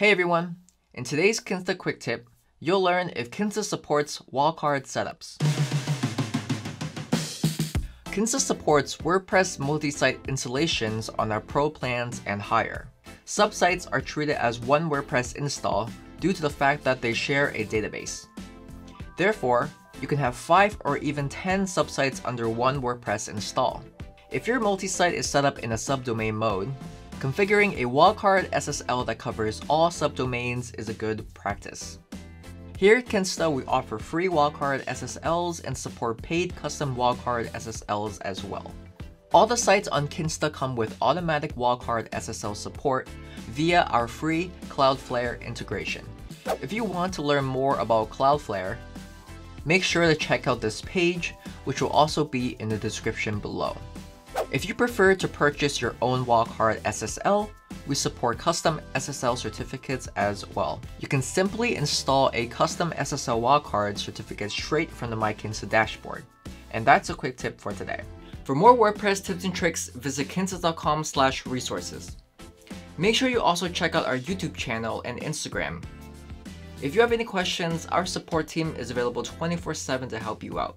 Hey everyone! In today's Kinsta Quick Tip, you'll learn if Kinsta supports wildcard setups. Kinsta supports WordPress multi-site installations on our Pro plans and higher. Subsites are treated as one WordPress install due to the fact that they share a database. Therefore, you can have 5 or even 10 subsites under one WordPress install. If your multi-site is set up in a subdomain mode, Configuring a wildcard SSL that covers all subdomains is a good practice. Here at Kinsta, we offer free wildcard SSLs and support paid custom wildcard SSLs as well. All the sites on Kinsta come with automatic wildcard SSL support via our free Cloudflare integration. If you want to learn more about Cloudflare, make sure to check out this page, which will also be in the description below. If you prefer to purchase your own wildcard SSL, we support custom SSL certificates as well. You can simply install a custom SSL wildcard certificate straight from the MyKinsta dashboard. And that's a quick tip for today. For more WordPress tips and tricks, visit kinsta.com slash resources. Make sure you also check out our YouTube channel and Instagram. If you have any questions, our support team is available 24-7 to help you out.